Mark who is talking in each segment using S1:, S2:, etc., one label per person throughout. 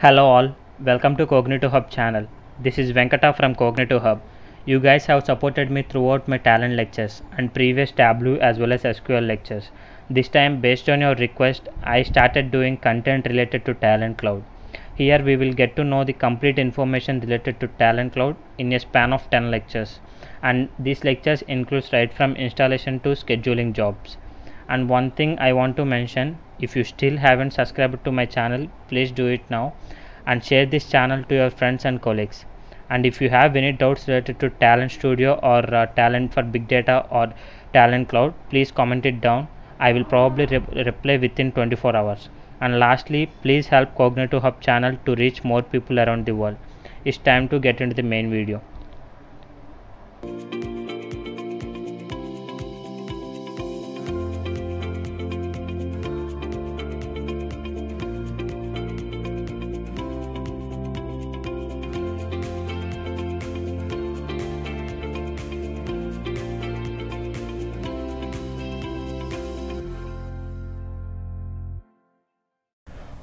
S1: Hello all, welcome to Cognitive Hub channel. This is Venkata from Cognitive Hub. You guys have supported me throughout my Talend lectures and previous Tableau as well as SQL lectures. This time based on your request, I started doing content related to Talend Cloud. Here we will get to know the complete information related to Talend Cloud in a span of 10 lectures. And these lectures includes right from installation to scheduling jobs. And one thing I want to mention, if you still haven't subscribed to my channel, please do it now and share this channel to your friends and colleagues. And if you have any doubts related to Talend Studio or uh, Talend for Big Data or Talend Cloud, please comment it down. I will probably re- reply within 24 hours. And lastly, please help Cognitive Hub channel to reach more people around the world. It's time to get into the main video.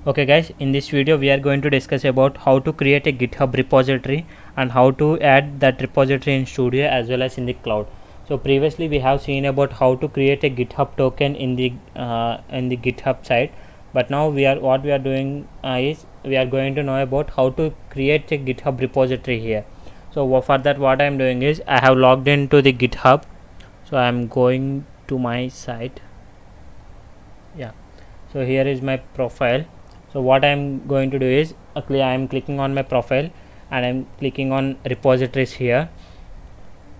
S1: Okay guys in this video we are going to discuss about how to create a github repository and how to add that repository in studio as well as in the cloud. So previously we have seen about how to create a github token in the uh, in the github site. But now we are what we are doing uh, is we are going to know about how to create a github repository here. So for that what i am doing is i have logged into the github. So i am going to my site. Yeah. So here is my profile so what i'm going to do is actually i am clicking on my profile and i'm clicking on repositories here.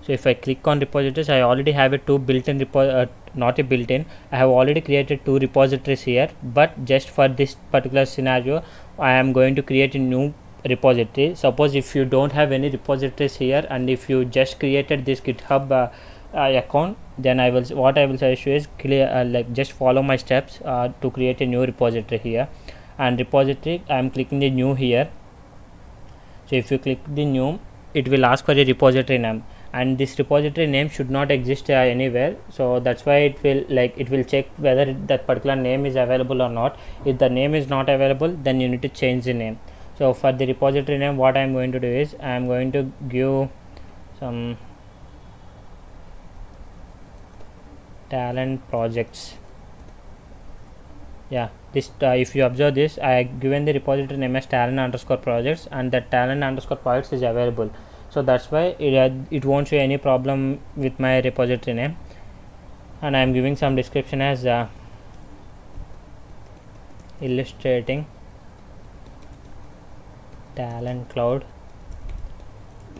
S1: So if i click on repositories i already have a two built-in repo uh, not a built-in. I have already created two repositories here but just for this particular scenario i am going to create a new repository. Suppose if you don't have any repositories here and if you just created this github uh, uh, account then i will what i will suggest you is clear uh, like just follow my steps uh, to create a new repository here and repository i am clicking the new here. So if you click the new it will ask for a repository name. And this repository name should not exist uh, anywhere. So that's why it will like it will check whether that particular name is available or not. If the name is not available then you need to change the name. So for the repository name what i am going to do is i am going to give some Talend projects. Yeah this uh, if you observe this i have given the repository name as Talend underscore projects and that Talend underscore projects is available. So that's why it, uh, it won't show any problem with my repository name. And i am giving some description as uh, illustrating Talend cloud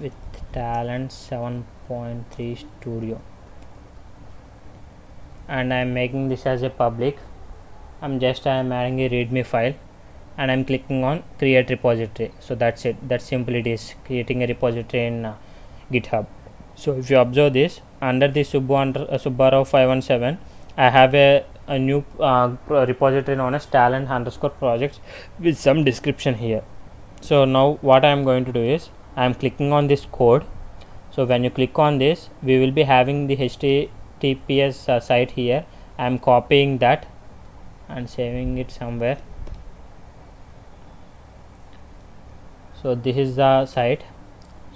S1: with Talend 7.3 studio. And i am making this as a public i'm just i'm adding a readme file and i'm clicking on create repository. So that's it. That simple it is creating a repository in uh, github. So if you observe this under the subbu under uh, subbarao 517 i have a, a new uh, repository known as Talend underscore projects with some description here. So now what i am going to do is i am clicking on this code. So when you click on this we will be having the https uh, site here. I am copying that and saving it somewhere. So this is the site.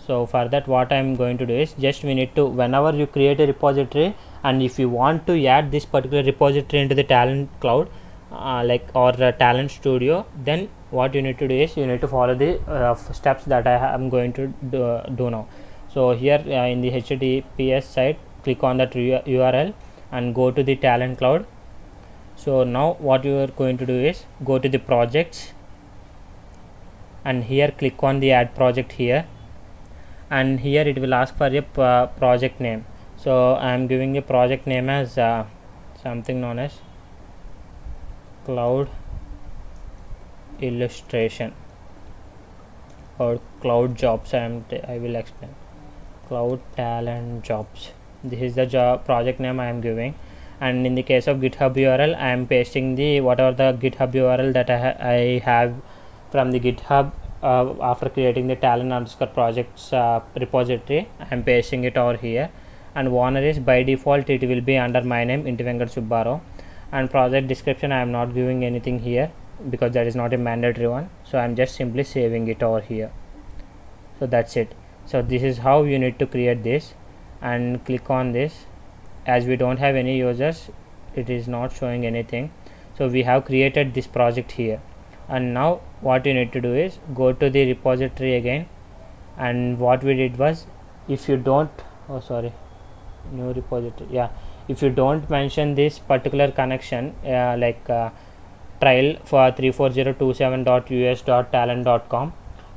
S1: So for that what i am going to do is just we need to whenever you create a repository and if you want to add this particular repository into the Talend cloud uh, like or uh, Talend studio then what you need to do is you need to follow the uh, steps that i am going to do, do now. So here uh, in the https site click on that url and go to the Talend cloud so now what you are going to do is go to the projects and here click on the add project here. And here it will ask for a uh, project name. So i am giving a project name as uh, something known as cloud illustration or cloud jobs i am i will explain. Cloud Talend jobs. This is the job project name i am giving and in the case of github url i am pasting the whatever the github url that i, ha I have from the github uh, after creating the Talend underscore projects uh, repository i am pasting it over here. And owner is by default it will be under my name Inti Venkat Subbarao and project description i am not giving anything here because that is not a mandatory one. So i'm just simply saving it over here. So that's it. So this is how you need to create this. And click on this as we don't have any users it is not showing anything. So we have created this project here. And now what you need to do is go to the repository again. And what we did was if you don't oh sorry new repository yeah. If you don't mention this particular connection uh, like uh, trial for 34027.us.talent.com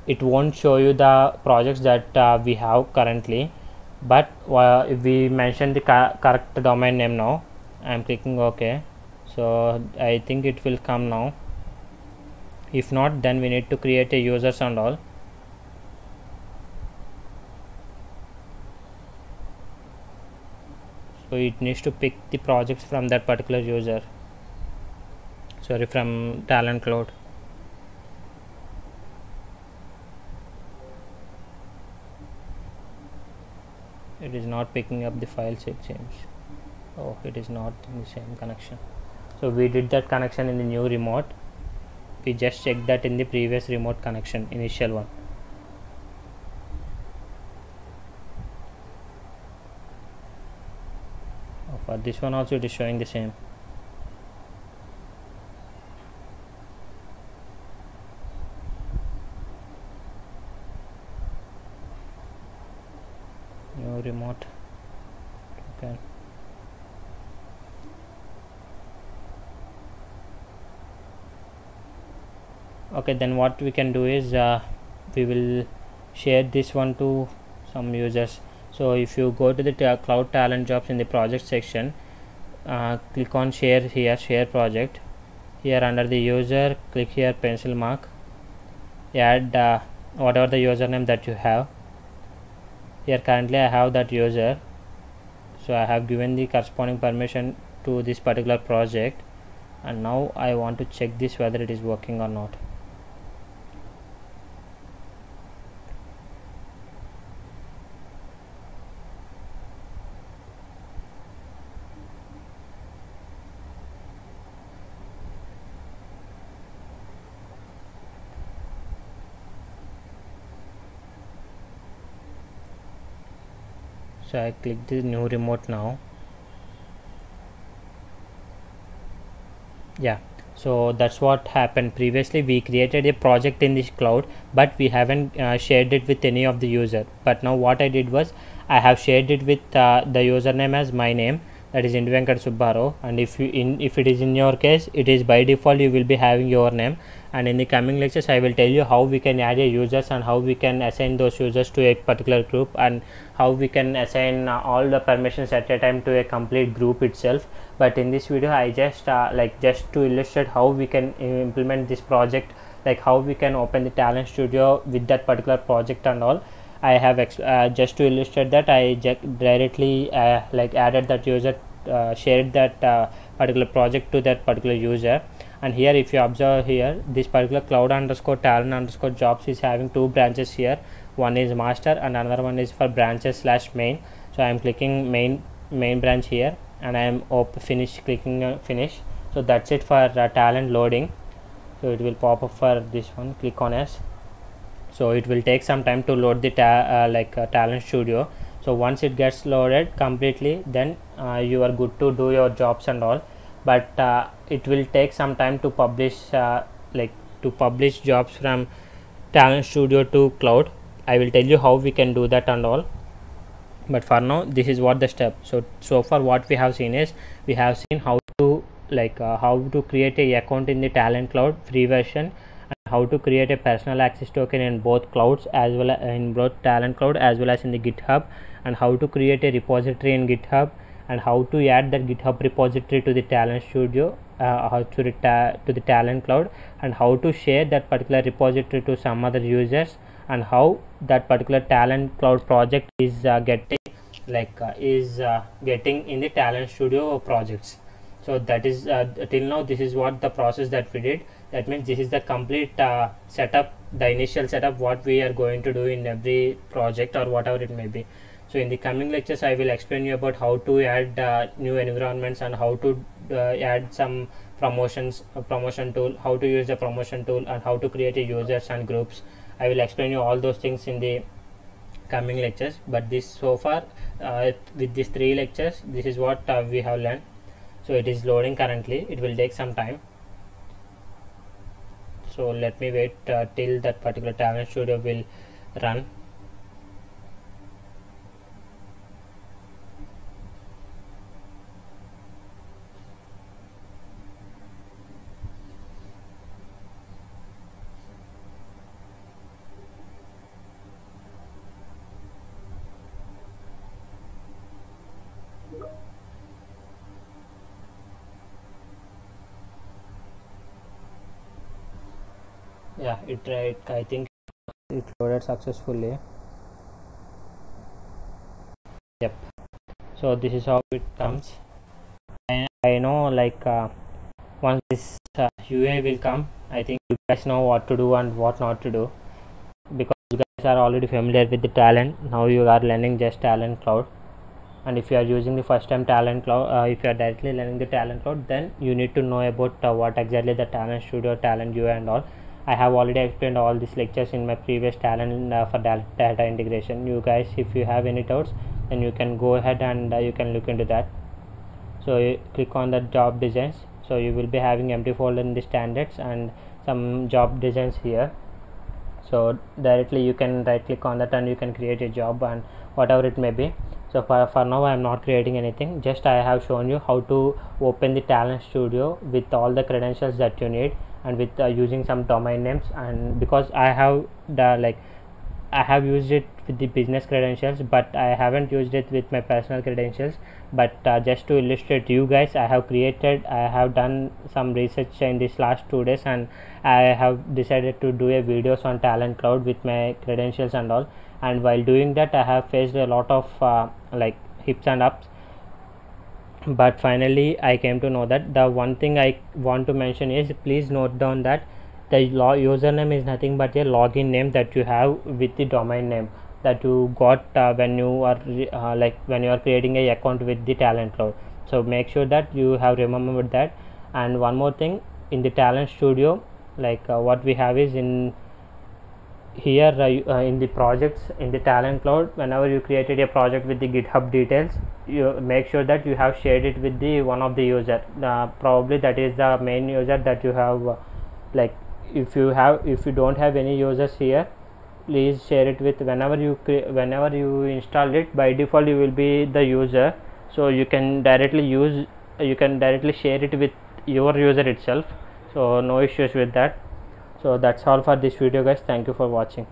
S1: it won't show you the projects that uh, we have currently but uh, if we mention the correct domain name now i'm clicking ok. So i think it will come now. If not then we need to create a users and all. So it needs to pick the projects from that particular user. Sorry from Talend cloud it is not picking up the files seems oh it is not in the same connection. So we did that connection in the new remote. We just checked that in the previous remote connection initial one. Oh, for this one also it is showing the same new remote okay. Okay then what we can do is uh, we will share this one to some users. So if you go to the cloud Talend jobs in the project section uh, click on share here share project. Here under the user click here pencil mark. Add uh, whatever the username that you have. Here currently I have that user so I have given the corresponding permission to this particular project. And now I want to check this whether it is working or not so I click the new remote now. Yeah. So that's what happened previously. We created a project in this cloud but we haven't uh, shared it with any of the user. But now what I did was I have shared it with uh, the username as my name. That is Indivenkat Subbarao and if you in if it is in your case it is by default you will be having your name and in the coming lectures i will tell you how we can add a users and how we can assign those users to a particular group and how we can assign uh, all the permissions at a time to a complete group itself. But in this video i just uh, like just to illustrate how we can implement this project like how we can open the Talend studio with that particular project and all. I have uh, just to illustrate that i directly uh, like added that user uh, shared that uh, particular project to that particular user and here if you observe here this particular cloud underscore Talend underscore jobs is having two branches here. One is master and another one is for branches slash main. So i am clicking main main branch here and i am op finish clicking uh, finish. So that's it for uh, Talend loading. So it will pop up for this one. Click on s. So it will take some time to load the uh, like uh, Talend studio. So once it gets loaded completely then uh, you are good to do your jobs and all but uh, it will take some time to publish uh, like to publish jobs from Talend studio to cloud. I will tell you how we can do that and all. But for now this is what the step. So so far what we have seen is we have seen how to like uh, how to create a account in the Talend cloud free version and how to create a personal access token in both clouds as well as in both Talend cloud as well as in the github and how to create a repository in github and how to add that github repository to the Talend studio uh, to, the to the Talend cloud and how to share that particular repository to some other users and how that particular Talend cloud project is uh, getting like uh, is uh, getting in the Talend studio projects. So that is uh, till now this is what the process that we did. That means this is the complete uh, setup the initial setup what we are going to do in every project or whatever it may be so in the coming lectures i will explain you about how to add uh, new environments and how to uh, add some promotions uh, promotion tool how to use the promotion tool and how to create users and groups. I will explain you all those things in the coming lectures. But this so far uh, with these three lectures this is what uh, we have learned. So it is loading currently. It will take some time. So let me wait uh, till that particular Talend studio will run yeah it right i think it loaded successfully. Yep. So this is how it comes. And i know like uh, once this uh, ui will come i think you guys know what to do and what not to do. Because you guys are already familiar with the Talend. Now you are learning just Talend cloud. And if you are using the first time Talend cloud uh, if you are directly learning the Talend cloud then you need to know about uh, what exactly the Talend studio Talend ui and all I have already explained all these lectures in my previous Talend uh, for data integration. You guys, if you have any doubts, then you can go ahead and uh, you can look into that. So you click on the job designs. So you will be having empty folder in the standards and some job designs here. So directly you can right click on that and you can create a job and whatever it may be. So for, for now I am not creating anything. Just I have shown you how to open the Talend studio with all the credentials that you need and with uh, using some domain names and because i have the like i have used it with the business credentials but i haven't used it with my personal credentials. But uh, just to illustrate you guys i have created i have done some research in this last two days and i have decided to do a videos on Talend cloud with my credentials and all. And while doing that i have faced a lot of uh, like hips and ups but finally i came to know that the one thing i want to mention is please note down that the username is nothing but a login name that you have with the domain name that you got uh, when you are uh, like when you are creating a account with the Talend cloud. So make sure that you have remembered that. And one more thing in the Talend studio like uh, what we have is in here uh, uh, in the projects in the Talend cloud whenever you created a project with the github details you make sure that you have shared it with the one of the user. Uh, probably that is the main user that you have uh, like if you have if you don't have any users here please share it with whenever you whenever you install it by default you will be the user. So you can directly use you can directly share it with your user itself. So no issues with that so that's all for this video guys. Thank you for watching